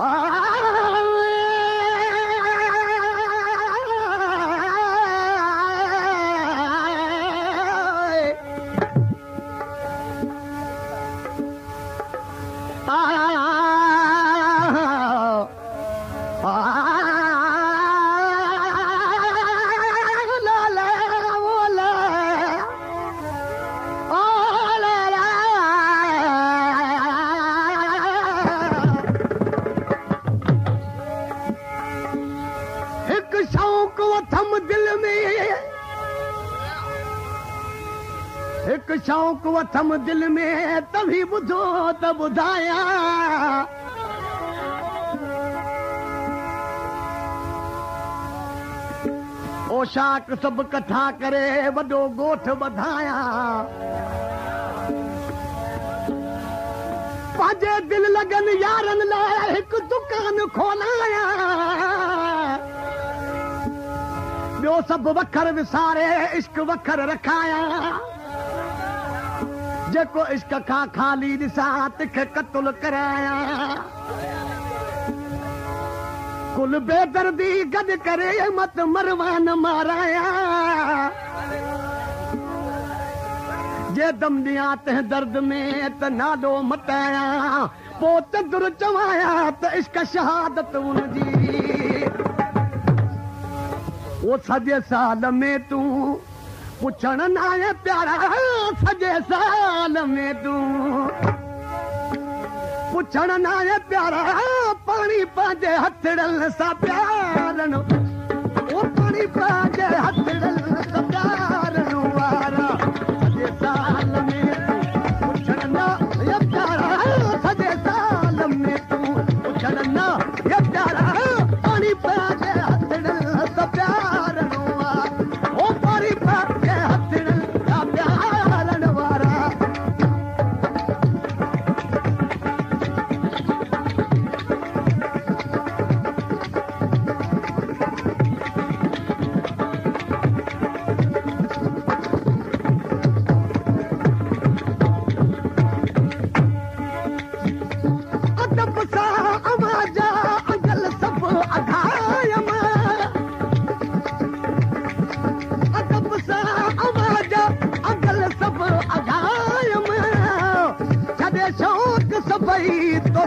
هڪ هڪ شوق وٺم دل ۾ ته به ٻڌو ته ٻڌايان پوشاڪ سڀ ڪٺا ڪري وڏو ڳوٺ وڌايان. پنهنجي دل لڳن يارن لاءِ هڪ دڪان کولايان. ٻيو سڀ وکر وساري عشق وکر رکايان جيڪو عشق کان خالي ڏسان تک ڪتل ڪرايان. ڪل بيدردي گڏ ڪري مت مروان مارايان. جي دم ڏيان تنهن درد ۾ ته نالو مٽايان. پوءِ ته در چوايان ته عشق شهادت هن جي. وو سڄي سال ۾ تون پڇڻ نه آهي پيارا سڄي سال پڇڻ نه آهي پيارا پاڻي پنهنجي هٿڙن سان پاڻي پنهنجي سان پيارن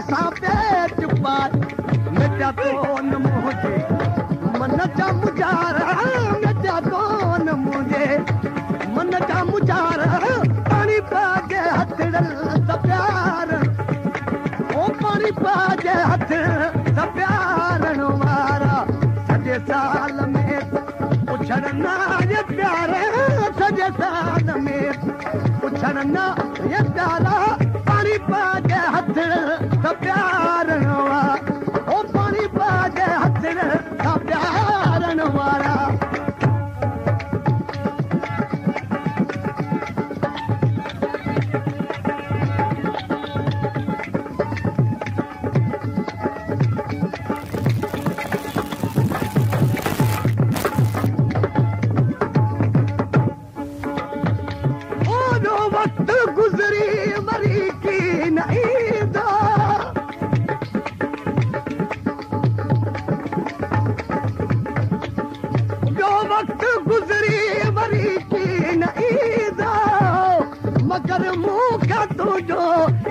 سڀئي تو سان پيٽ پائي مٽيا ڪونه منهنجي من جا مجارا مٽيا ڪونه منهنجي من جا مجارا پاڻي پاگي هٿڙل ته پيار او پاڻي پاجي هٿ ته پيارڻ وارا سڄي سال ۾ پڇڻ پيار سڄي سال ۾ پڇڻ نه پيارا پاڻي त प्यारण वारा ओ पाणी पाजे हथ त प्यारण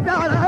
ಕೊಟ್ಟವರ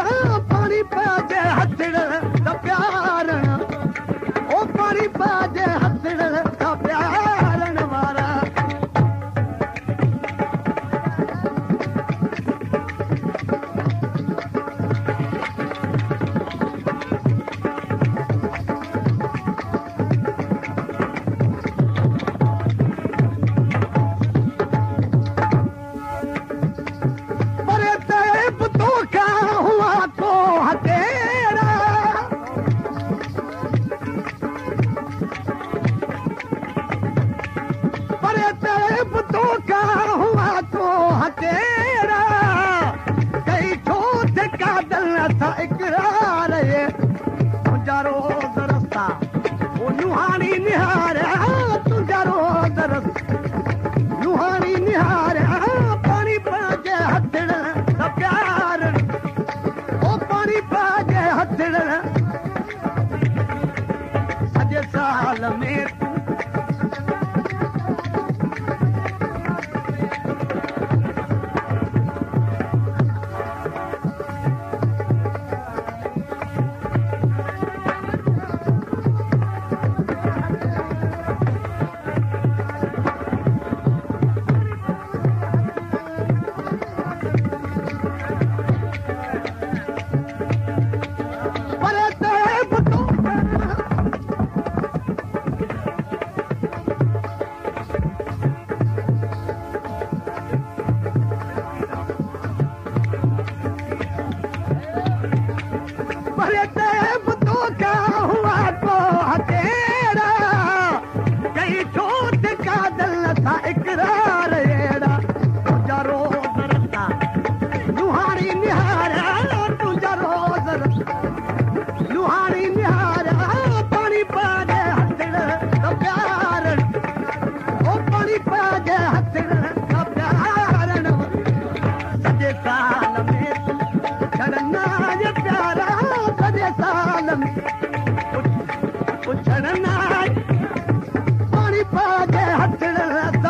هٿ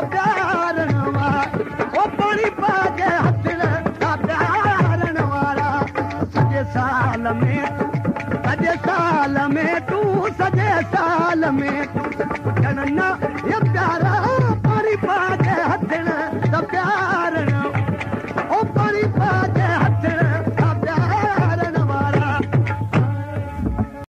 پيارڻ وارا جي هٿارڻ وارا سڄي سال ۾ سڄي سال ۾ تون سڄي سال ۾